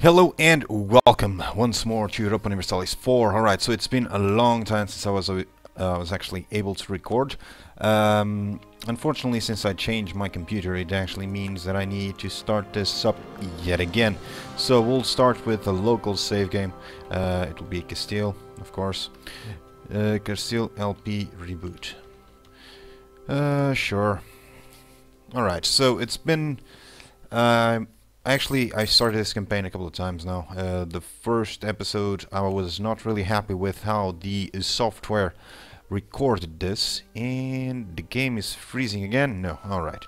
Hello and welcome once more to Europa Universalis 4. Alright, so it's been a long time since I was uh, was actually able to record. Um, unfortunately, since I changed my computer, it actually means that I need to start this up yet again. So we'll start with a local save game. Uh, it will be Castile, of course. Uh, Castile LP reboot. Uh, sure. Alright, so it's been... Uh, actually, I started this campaign a couple of times now. Uh, the first episode I was not really happy with how the software recorded this and the game is freezing again. No, alright.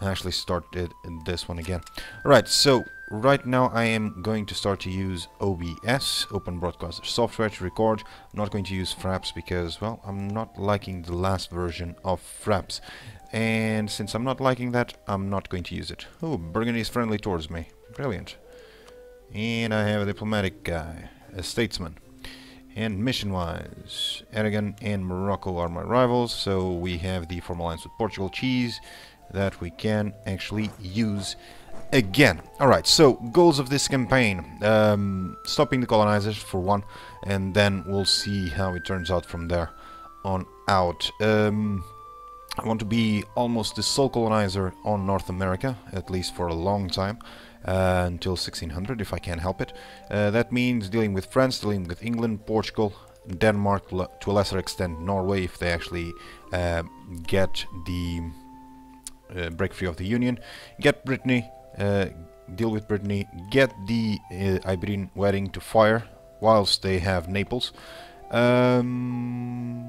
I actually started this one again. Alright, so right now I am going to start to use OBS, Open Broadcaster Software, to record. I'm not going to use Fraps because, well, I'm not liking the last version of Fraps. And since I'm not liking that, I'm not going to use it. Oh, Burgundy is friendly towards me. Brilliant. And I have a diplomatic guy, a statesman. And mission-wise, Aragon and Morocco are my rivals, so we have the formal alliance with Portugal cheese that we can actually use again. Alright, so goals of this campaign. Um, stopping the colonizers for one, and then we'll see how it turns out from there on out. Um, I want to be almost the sole colonizer on North America, at least for a long time, uh, until 1600 if I can help it. Uh, that means dealing with France, dealing with England, Portugal, Denmark, to a lesser extent Norway if they actually uh, get the uh, break free of the Union, get Brittany, deal with Brittany, get the uh, Iberian wedding to fire whilst they have Naples. Um,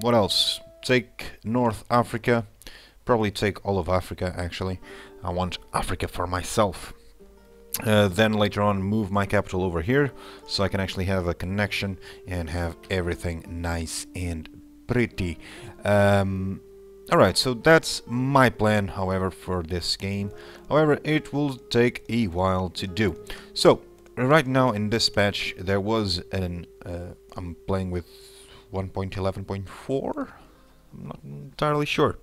what else? take North Africa, probably take all of Africa actually. I want Africa for myself. Uh, then later on move my capital over here so I can actually have a connection and have everything nice and pretty. Um, Alright, so that's my plan, however, for this game. However, it will take a while to do. So, right now in this patch, there was an... Uh, I'm playing with 1.11.4, I'm not entirely sure.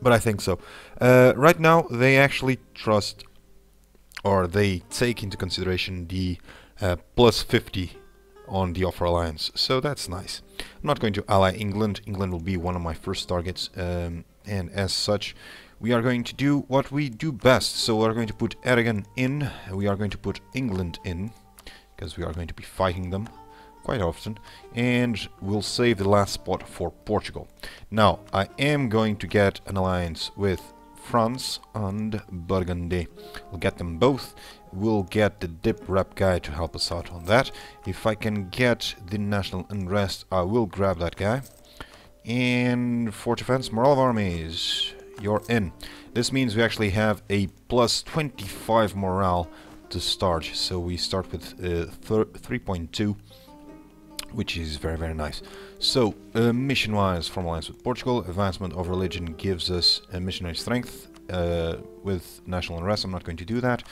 But I think so. Uh, right now, they actually trust, or they take into consideration the uh, plus 50 on the offer alliance. So that's nice. I'm not going to ally England. England will be one of my first targets. Um, and as such, we are going to do what we do best. So we're going to put Aragon in. We are going to put England in. Because we are going to be fighting them quite often and we'll save the last spot for Portugal. Now I am going to get an alliance with France and Burgundy. We'll get them both. We'll get the dip rep guy to help us out on that. If I can get the national unrest, I will grab that guy. And for defense, morale of armies, you're in. This means we actually have a plus 25 morale to start. So we start with uh, 3.2 which is very very nice. So uh, mission wise from alliance with Portugal, advancement of religion gives us a missionary strength uh, with national unrest, I'm not going to do that.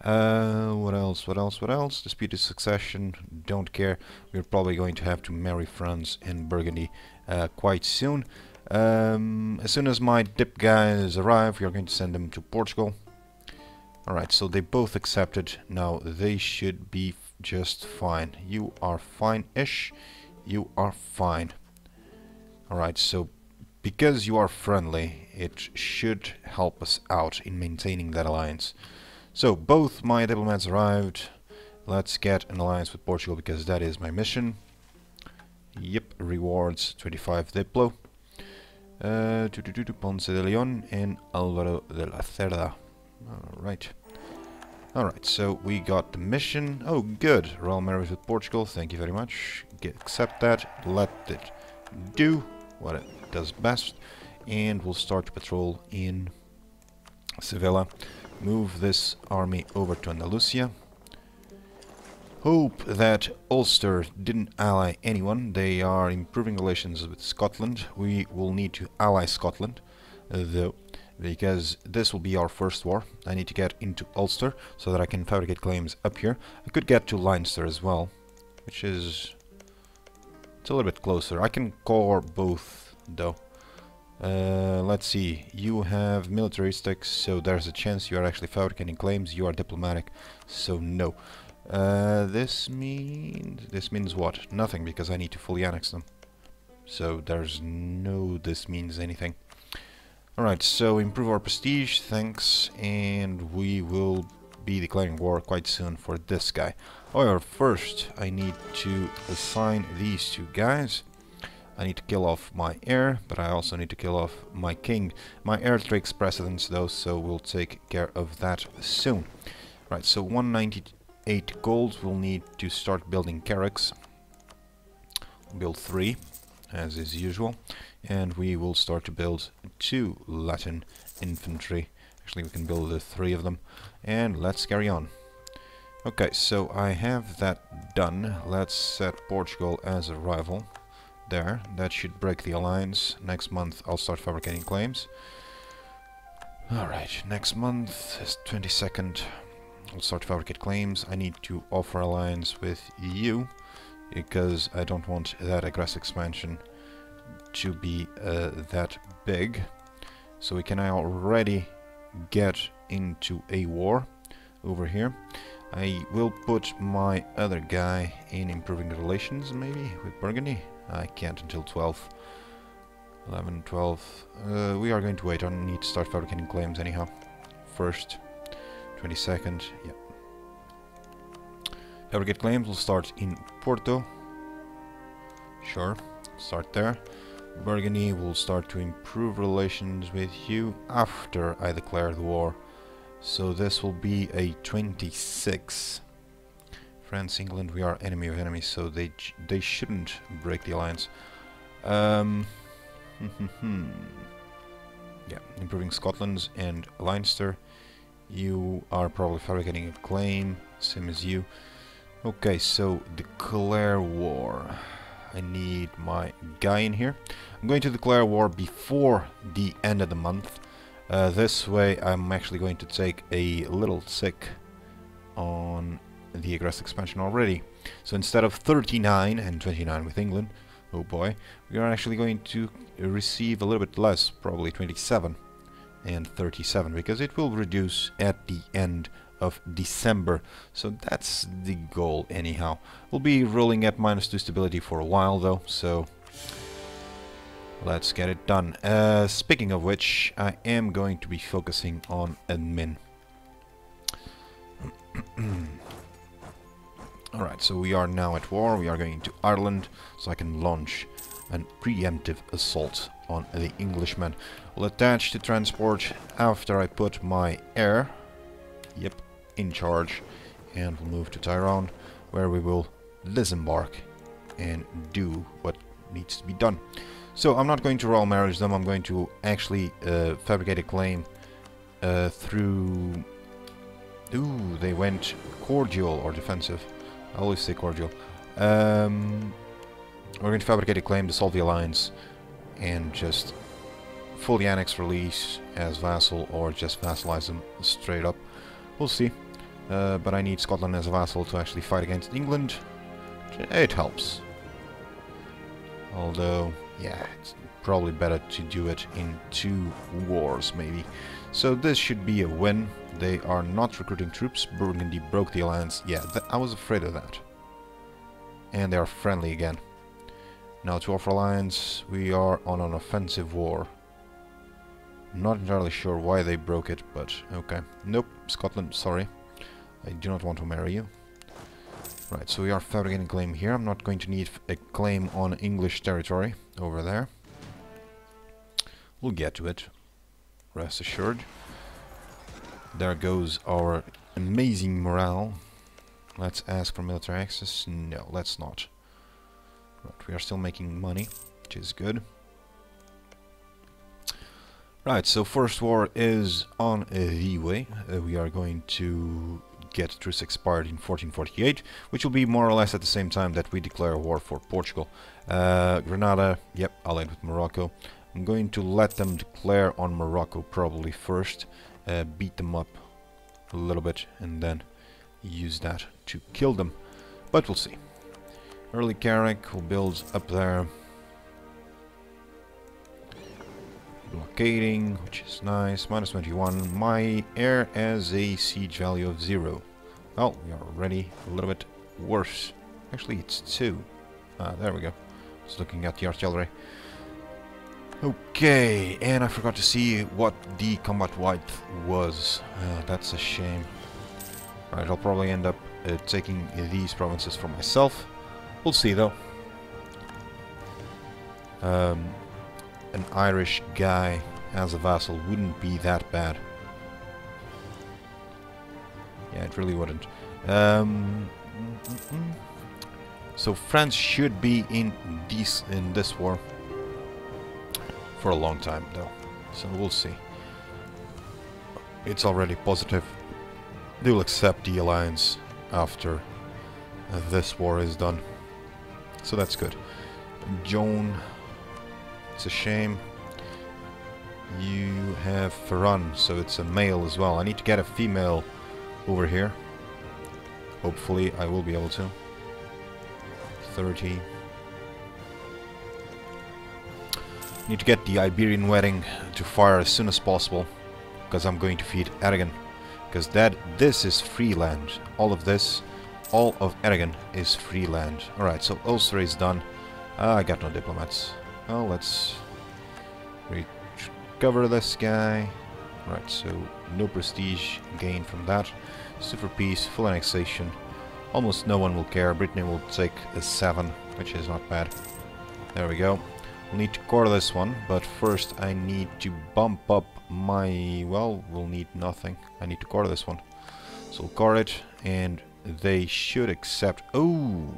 Uh, what else, what else, what else? Disputed succession, don't care. We're probably going to have to marry France and Burgundy uh, quite soon. Um, as soon as my dip guys arrive, we are going to send them to Portugal. Alright, so they both accepted. Now they should be just fine. You are fine-ish. You are fine. Alright, so because you are friendly, it should help us out in maintaining that alliance. So, both my diplomats arrived. Let's get an alliance with Portugal because that is my mission. Yep, rewards 25 Diplo. Uh, to, to, to Ponce de Leon and Alvaro de la Cerda. Alright. Alright, so we got the mission. Oh, good. Royal Marriage with Portugal. Thank you very much. Get, accept that. Let it do what it does best. And we'll start to patrol in Sevilla. Move this army over to Andalusia. Hope that Ulster didn't ally anyone. They are improving relations with Scotland. We will need to ally Scotland, uh, though because this will be our first war. I need to get into Ulster so that I can fabricate claims up here. I could get to Leinster as well, which is... It's a little bit closer. I can core both, though. Uh, let's see, you have militaristics, so there's a chance you are actually fabricating claims, you are diplomatic, so no. Uh, this means... this means what? Nothing, because I need to fully annex them. So there's no this means anything. Alright, so improve our prestige, thanks, and we will be declaring war quite soon for this guy. However, first I need to assign these two guys. I need to kill off my heir, but I also need to kill off my king. My heir takes precedence though, so we'll take care of that soon. Right, so 198 gold, we'll need to start building carracks. Build three as is usual. And we will start to build two Latin infantry. Actually we can build the three of them. And let's carry on. Okay so I have that done. Let's set Portugal as a rival there that should break the alliance next month I'll start fabricating claims alright next month is 22nd I'll start fabricate claims I need to offer alliance with you because I don't want that aggressive expansion to be uh, that big. So we can already get into a war over here. I will put my other guy in improving relations maybe with Burgundy. I can't until 12. 11, 12. Uh, we are going to wait. I need to start fabricating claims anyhow. First, 22nd. Yep. Fabricate claims will start in Porto. Sure, start there. Burgundy will start to improve relations with you after I declare the war. So this will be a 26. France, England, we are enemy of enemies, so they they shouldn't break the alliance. Um, yeah, improving Scotland's and Leinster. You are probably fabricating a claim, same as you. Okay, so declare war. I need my guy in here. I'm going to declare war before the end of the month. Uh, this way I'm actually going to take a little sick on the aggressive expansion already. So instead of 39 and 29 with England, oh boy, we are actually going to receive a little bit less, probably 27 and 37, because it will reduce at the end of December. So that's the goal anyhow. We'll be rolling at minus 2 stability for a while though, so let's get it done. Uh, speaking of which, I am going to be focusing on admin. Alright, so we are now at war, we are going to Ireland, so I can launch an preemptive assault on the Englishmen. We'll attach the transport after I put my heir. Yep, in charge and we'll move to Tyrone where we will disembark and do what needs to be done. So I'm not going to royal marriage them, I'm going to actually uh, fabricate a claim uh, through... Ooh, they went cordial or defensive. I always say cordial. Um, we're going to fabricate a claim, dissolve the alliance, and just fully annex release as vassal or just vassalize them straight up. We'll see. Uh, but I need Scotland as a vassal to actually fight against England. It helps. Although, yeah, it's probably better to do it in two wars, maybe. So this should be a win. They are not recruiting troops. Burgundy broke the alliance. Yeah, I was afraid of that. And they are friendly again. Now to offer alliance, we are on an offensive war. Not entirely sure why they broke it, but okay. Nope, Scotland, sorry. I do not want to marry you. Right, so we are fabricating a claim here. I'm not going to need a claim on English territory over there. We'll get to it. Rest assured. There goes our amazing morale. Let's ask for military access. No, let's not. Right, we are still making money, which is good. Right, so first war is on the way. Uh, we are going to get truce expired in 1448, which will be more or less at the same time that we declare war for Portugal. Uh, Granada, yep, allied with Morocco. I'm going to let them declare on Morocco probably first, uh, beat them up a little bit, and then use that to kill them. But we'll see. Early Carrack will build up there. blockading, which is nice. Minus 21. My heir has a siege value of 0. Well, we are already a little bit worse. Actually, it's 2. Ah, there we go. Just looking at the artillery. Okay, and I forgot to see what the combat width was. Uh, that's a shame. Right, I'll probably end up uh, taking these provinces for myself. We'll see though. Um, an Irish guy as a vassal wouldn't be that bad. Yeah, it really wouldn't. Um, mm, mm, mm. so France should be in this in this war for a long time, though. So we'll see. It's already positive. They will accept the alliance after this war is done. So that's good. Joan, it's a shame. You have Ferran, so it's a male as well. I need to get a female over here. Hopefully I will be able to. 30. Need to get the Iberian wedding to fire as soon as possible. Because I'm going to feed Aragon. Because that this is free land. All of this, all of Aragon is free land. Alright, so Ulster is done. Uh, I got no diplomats. Well, let's recover this guy. Right, so no prestige gain from that. Super peace, full annexation. Almost no one will care. Brittany will take a 7, which is not bad. There we go. We'll need to core this one, but first I need to bump up my... Well, we'll need nothing. I need to core this one. So we'll core it, and they should accept... Oh!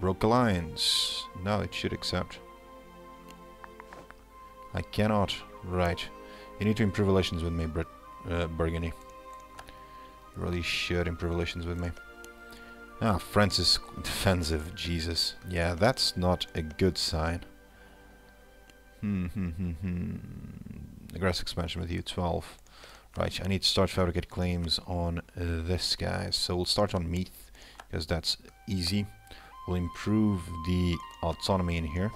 Broke alliance. Now it should accept. I cannot. Right. You need to improve relations with me, Brit uh, Burgundy. You really should improve relations with me. Ah, France is defensive. Jesus. Yeah, that's not a good sign. Hmm, hmm, hmm. Aggressive expansion with you, 12. Right, I need to start fabricate claims on uh, this guy. So we'll start on Meath, because that's easy. We'll improve the autonomy in here.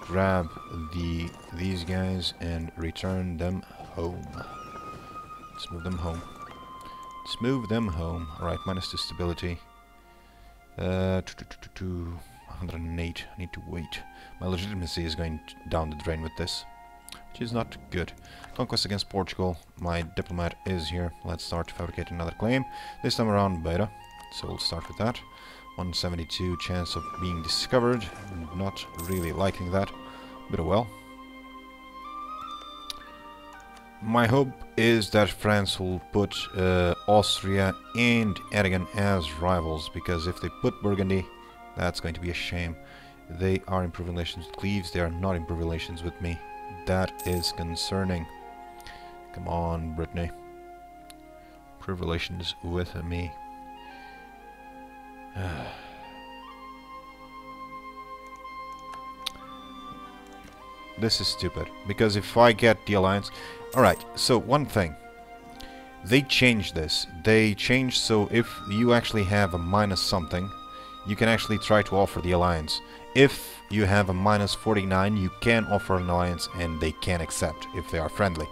Grab the these guys and return them home. Let's move them home. Let's move them home. Alright, minus the stability. Uh, 108. I need to wait. My legitimacy is going down the drain with this, which is not good. Conquest against Portugal. My diplomat is here. Let's start to fabricate another claim. This time around Beira, so we'll start with that. 172 chance of being discovered. Not really liking that, but well. My hope is that France will put uh, Austria and Aragon as rivals, because if they put Burgundy, that's going to be a shame. They are in relations with Cleves, they are not in relations with me. That is concerning. Come on, Brittany. Improve relations with me. this is stupid, because if I get the alliance... Alright, so one thing. They changed this. They changed so if you actually have a minus something, you can actually try to offer the alliance. If you have a minus 49, you can offer an alliance and they can accept if they are friendly.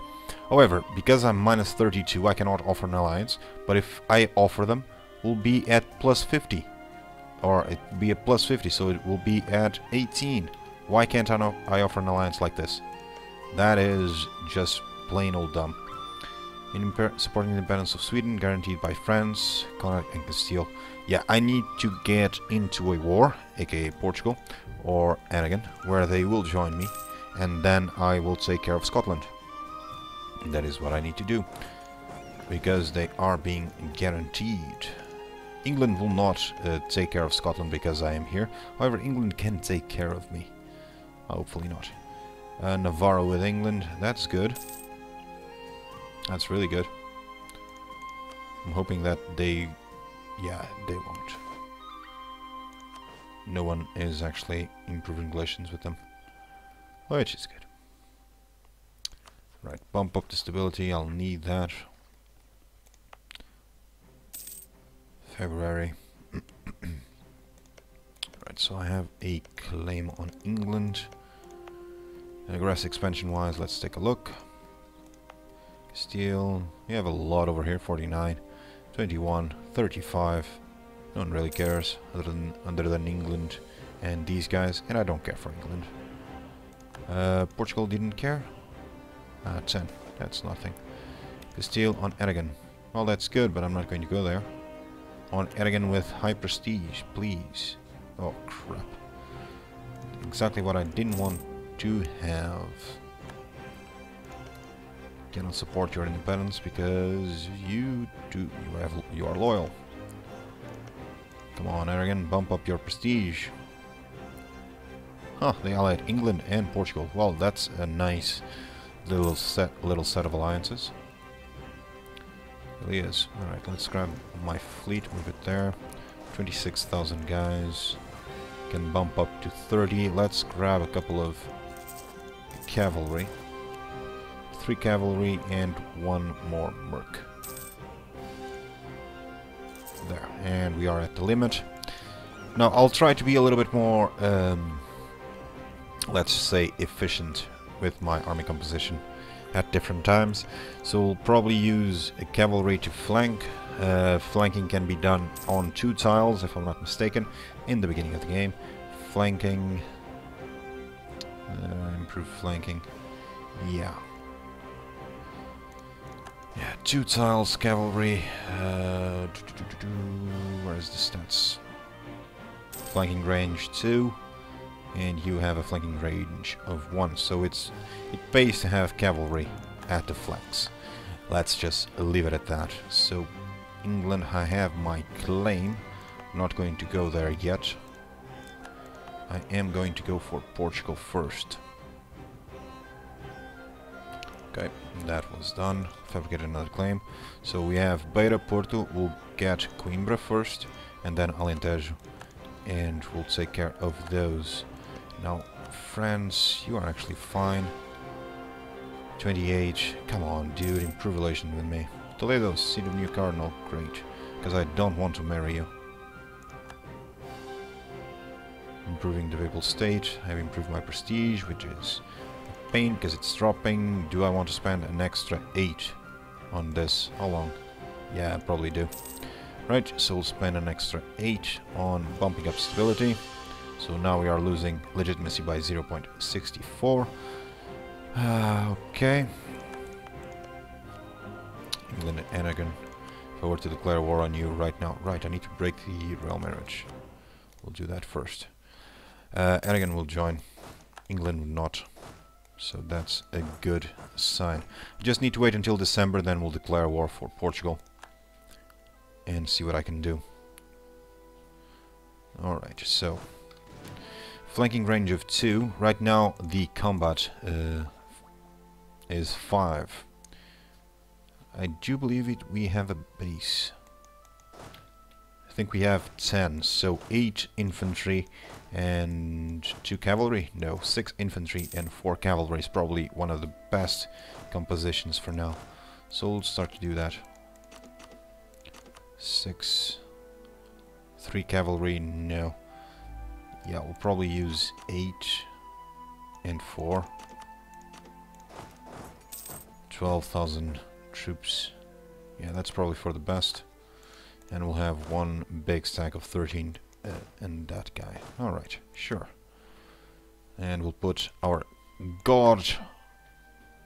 However, because I'm minus 32, I cannot offer an alliance, but if I offer them, will be at plus 50. Or it will be at plus 50, so it will be at 18. Why can't I, no I offer an alliance like this? That is just plain old dumb. In supporting the independence of Sweden, guaranteed by France, Connaught and Castile. Yeah, I need to get into a war, aka Portugal, or Aragon, where they will join me, and then I will take care of Scotland. That is what I need to do, because they are being guaranteed. England will not uh, take care of Scotland because I am here, however England can take care of me. Hopefully not. Uh, Navarro with England, that's good. That's really good. I'm hoping that they... Yeah, they won't. No one is actually improving relations with them. Which is good. Right, bump up the stability, I'll need that. February. right, so I have a claim on England. Aggressive expansion wise, let's take a look. Steel, we have a lot over here, 49, 21, 35. No one really cares other than, other than England and these guys, and I don't care for England. Uh, Portugal didn't care. Uh, 10, that's nothing. Castile on Aragon. Well, that's good, but I'm not going to go there. On Aragon with high prestige, please. Oh, crap. Exactly what I didn't want to have cannot support your independence because you do you have you are loyal. Come on, Aragon, bump up your prestige. Huh, they allied England and Portugal. Well, that's a nice little set little set of alliances. Really is. Alright, let's grab my fleet, move it there. 26,000 guys. Can bump up to 30. Let's grab a couple of cavalry three cavalry, and one more merc. There, and we are at the limit. Now, I'll try to be a little bit more, um, let's say, efficient with my army composition at different times. So we'll probably use a cavalry to flank. Uh, flanking can be done on two tiles, if I'm not mistaken, in the beginning of the game. Flanking... Uh, improve flanking. Yeah, yeah, two tiles, cavalry. Uh, -doo Where's the stats? Flanking range 2. And you have a flanking range of 1. So it's it pays to have cavalry at the flanks. Let's just leave it at that. So England, I have my claim. I'm not going to go there yet. I am going to go for Portugal first. That was done. Fabricate another claim. So we have Beira Porto, we'll get Coimbra first, and then Alentejo. And we'll take care of those. Now, France, you are actually fine. 28, come on dude, improve relation with me. Toledo, seat of new cardinal, great. Because I don't want to marry you. Improving the papal state, I've improved my prestige, which is pain because it's dropping. Do I want to spend an extra 8 on this? How long? Yeah, I probably do. Right, so we'll spend an extra 8 on bumping up stability. So now we are losing legitimacy by 0.64. Uh, okay. England and Aragon. If I were to declare war on you right now. Right, I need to break the royal marriage. We'll do that first. Uh, will join. England will not. So that's a good sign. Just need to wait until December, then we'll declare war for Portugal. And see what I can do. Alright, so... Flanking range of 2. Right now the combat uh, is 5. I do believe it. we have a base. Think we have 10, so 8 infantry and two cavalry? No, six infantry and four cavalry is probably one of the best compositions for now. So we'll start to do that. Six, three cavalry, no. Yeah, we'll probably use eight and four. 12,000 troops. Yeah, that's probably for the best. And we'll have one big stack of 13 uh, and that guy. Alright, sure. And we'll put our God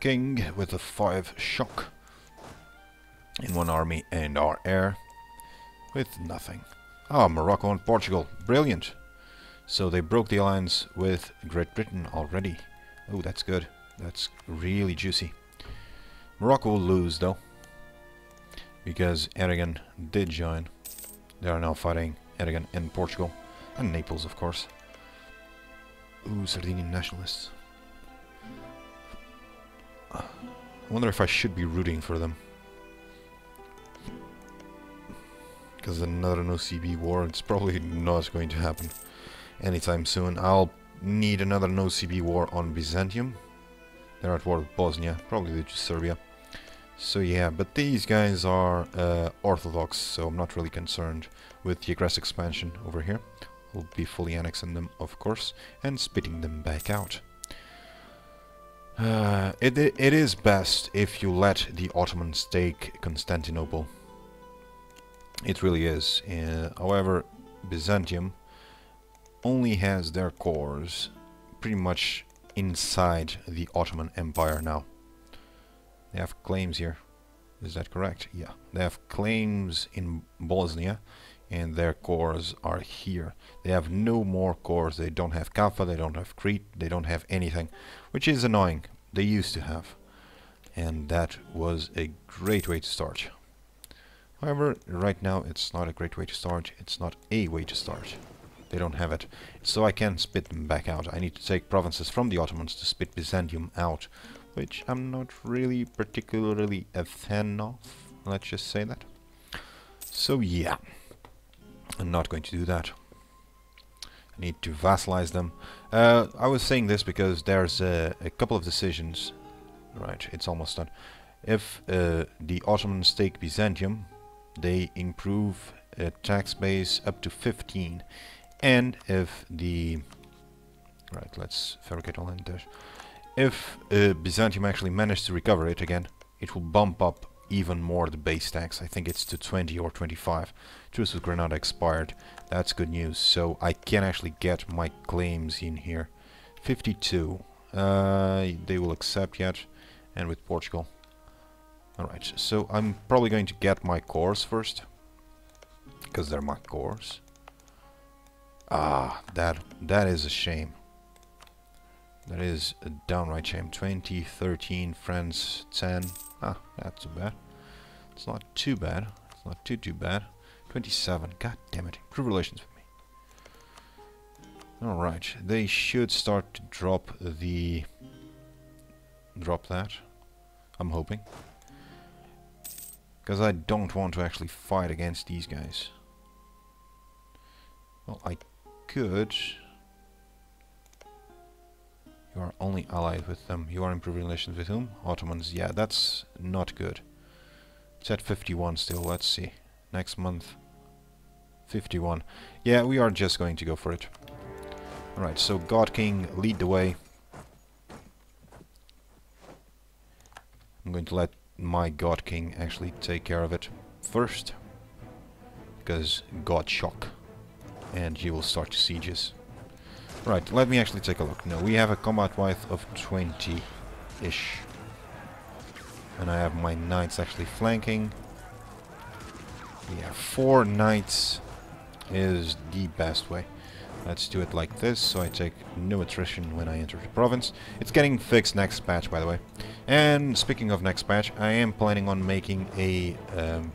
King with a 5 shock in one army and our heir with nothing. Ah, Morocco and Portugal. Brilliant. So they broke the alliance with Great Britain already. Oh, that's good. That's really juicy. Morocco will lose, though. Because Aragon did join. They are now fighting Aragon in Portugal. And Naples, of course. Ooh, Sardinian nationalists. I wonder if I should be rooting for them. Because another no-CB war, it's probably not going to happen anytime soon. I'll need another no-CB war on Byzantium. They're at war with Bosnia, probably just Serbia. So yeah, but these guys are uh, Orthodox, so I'm not really concerned with the aggressive expansion over here. We'll be fully annexing them, of course, and spitting them back out. Uh, it, it, is best if you let the Ottomans take Constantinople. It really is. Uh, however, Byzantium only has their cores pretty much inside the Ottoman Empire now. They have claims here. Is that correct? Yeah. They have claims in Bosnia and their cores are here. They have no more cores. They don't have Kaffa, they don't have Crete, they don't have anything, which is annoying. They used to have. And that was a great way to start. However, right now it's not a great way to start. It's not a way to start. They don't have it. So I can spit them back out. I need to take provinces from the Ottomans to spit Byzantium out, which I'm not really particularly a fan of. Let's just say that. So yeah, I'm not going to do that. I need to vassalize them. Uh, I was saying this because there's a, a, couple of decisions. Right, it's almost done. If uh, the Ottomans take Byzantium, they improve a tax base up to 15 and if the right let's fabricate all in there if uh, Byzantium actually managed to recover it again it will bump up even more the base tax. I think it's to 20 or 25 truce with Granada expired. That's good news. So I can actually get my claims in here. 52 uh, they will accept yet. And with Portugal. Alright so I'm probably going to get my cores first. Because they're my cores. Ah, that that is a shame. That is a downright shame. 2013 friends 10. Ah, not too bad. It's not too bad. It's not too too bad. 27. God damn it. Improve relations with me. Alright, they should start to drop the... Drop that. I'm hoping. Because I don't want to actually fight against these guys. Well, I could... You are only allied with them. You are improving relations with whom? Ottomans. Yeah, that's not good. It's at 51 still. Let's see. Next month. 51. Yeah, we are just going to go for it. Alright, so God King, lead the way. I'm going to let my God King actually take care of it first. Because God Shock and you will start sieges. Right, let me actually take a look. No, we have a combat width of 20-ish. And I have my knights actually flanking. Yeah, four knights is the best way. Let's do it like this, so I take no attrition when I enter the province. It's getting fixed next patch, by the way. And speaking of next patch, I am planning on making a um,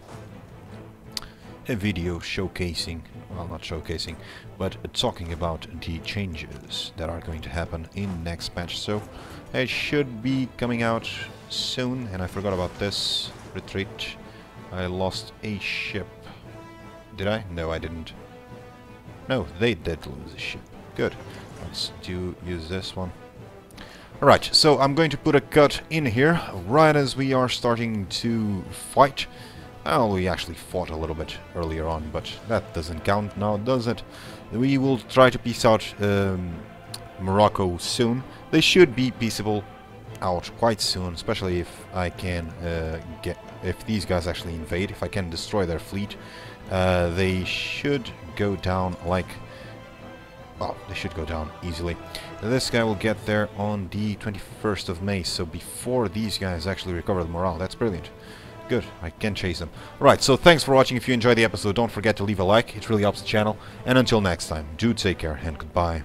a video showcasing, well not showcasing, but talking about the changes that are going to happen in next patch. So it should be coming out soon, and I forgot about this retreat. I lost a ship. Did I? No, I didn't. No, they did lose a ship. Good. Let's do use this one. Alright, so I'm going to put a cut in here, right as we are starting to fight. Well, we actually fought a little bit earlier on, but that doesn't count now, does it? We will try to peace out um, Morocco soon. They should be peaceable out quite soon, especially if I can uh, get... If these guys actually invade, if I can destroy their fleet, uh, they should go down like... Well, they should go down easily. This guy will get there on the 21st of May, so before these guys actually recover the morale. That's brilliant. Good, I can chase them. Right, so thanks for watching. If you enjoyed the episode, don't forget to leave a like. It really helps the channel. And until next time, do take care and goodbye.